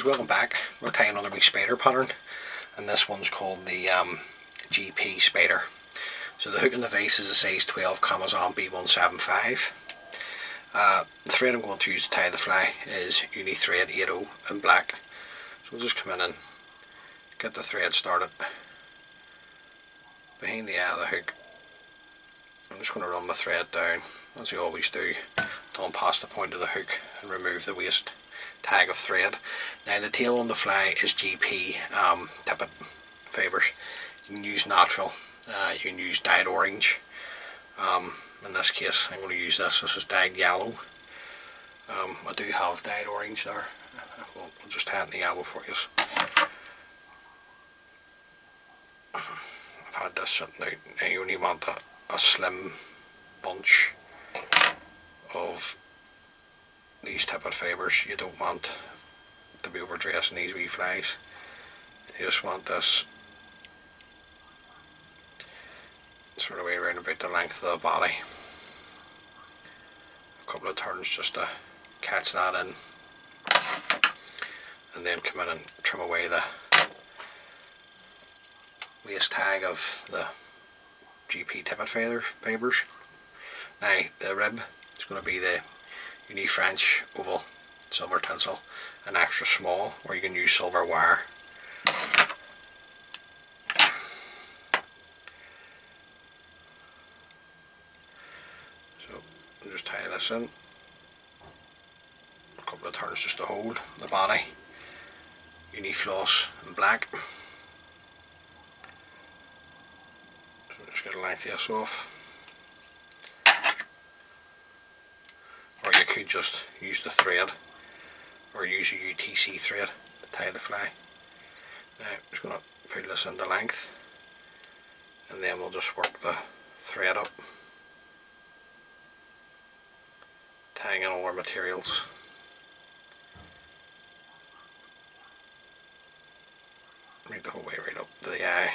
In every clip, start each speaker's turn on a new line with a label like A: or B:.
A: guys, welcome back. We're tying on a wee spider pattern and this one's called the um, GP spider. So the hook and the vise is a size 12 Kamasan B175. Uh, the thread I'm going to use to tie the fly is Uni Thread 80 in black. So we'll just come in and get the thread started behind the eye of the hook. I'm just going to run my thread down as you always do down past the point of the hook and remove the waste tag of thread. Now the tail on the fly is GP um, tippet fibres. You can use natural, uh, you can use dyed orange. Um, in this case I'm going to use this, this is dyed yellow. Um, I do have dyed orange there. We'll just in the yellow for you. I've had this sitting out. Now you only want a, a slim bunch of these type of fibres. You don't want to be overdressing these wee flies. You just want this sort of way around about the length of the body. A couple of turns just to catch that in. And then come in and trim away the waste tag of the GP tippet fibres. Now the rib is going to be the you need French oval silver tinsel and extra small or you can use silver wire. So just tie this in. A couple of turns just to hold the body. You need floss and black. So just get a length this off could just use the thread or use a UTC thread to tie the fly. Now I'm just going to put this into length and then we'll just work the thread up tying in all our materials. Make the whole way right up to the eye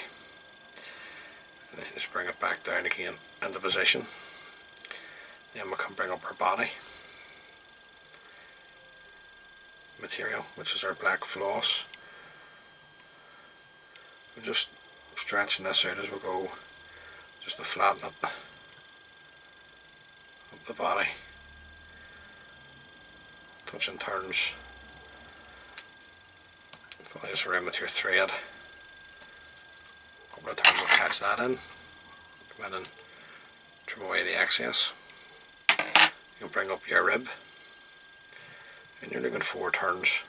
A: and then just bring it back down again into position. Then we can bring up our body material, which is our black floss. I'm just stretching this out as we go, just to flatten up, up the body. Touching turns. Follow this around with your thread. A couple of turns will catch that in. Come in and trim away the excess. You'll bring up your rib and you're looking four turns.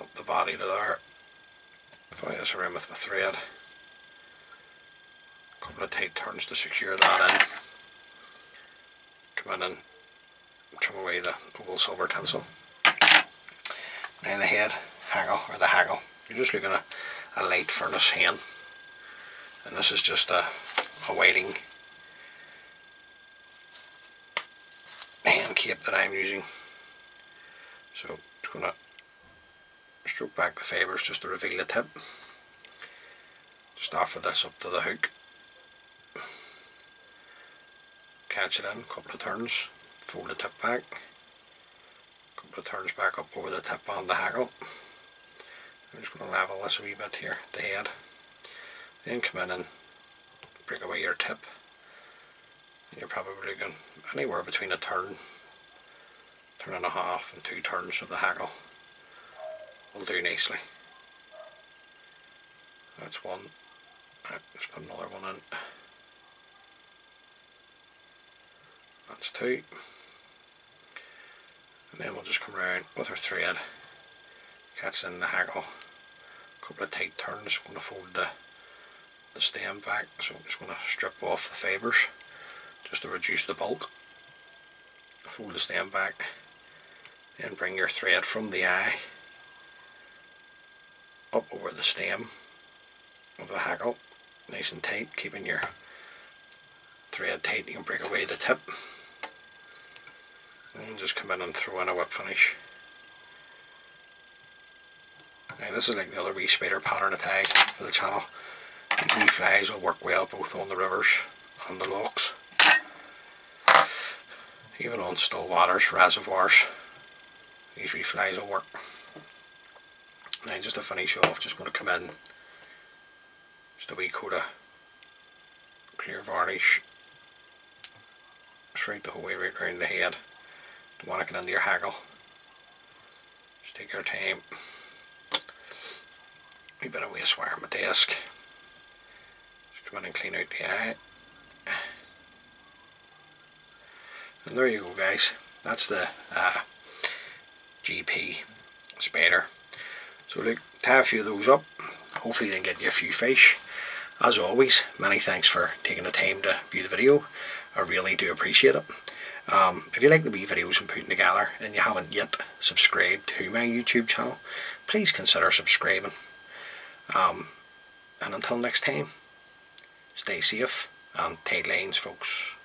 A: Up the body to there fly this around with my thread. A couple of tight turns to secure that in. Come in. And trim away the oval silver tinsel. Now the head hackle or the hackle. You're just looking at a light furnace hen and this is just a, a whiting cape that I'm using. So just going to stroke back the fibres just to reveal the tip. Just offer this up to the hook. Catch it in, a couple of turns, fold the tip back, couple of turns back up over the tip on the hackle. I'm just going to level this a wee bit here, the head. Then come in and break away your tip And you're probably looking anywhere between a turn, turn and a half and two turns of the hackle will do nicely. That's one. Right, let's put another one in. That's two. And then we'll just come around with our thread, catch in the hackle, a couple of tight turns, I'm going to fold the, the stem back, so I'm just going to strip off the fibres just to reduce the bulk. Fold the stem back and bring your thread from the eye up over the stem of the hackle nice and tight keeping your thread tight. You can break away the tip and just come in and throw in a whip finish. Now this is like the other wee spider pattern tag for the channel. These wee flies will work well both on the rivers and the lochs even on still waters, reservoirs. These wee flies will work. Now just to finish off, just going to come in just a wee coat of clear varnish straight the whole way right around the head. Don't want to get into your hackle. Just take your time. A bit of waste wire on my desk. Just come in and clean out the eye. And there you go guys. That's the uh, GP spider. So look, tie a few of those up. Hopefully they get you a few fish. As always, many thanks for taking the time to view the video. I really do appreciate it. Um, if you like the wee videos I'm putting together and you haven't yet subscribed to my YouTube channel, please consider subscribing. Um, and until next time, stay safe and tight lines folks.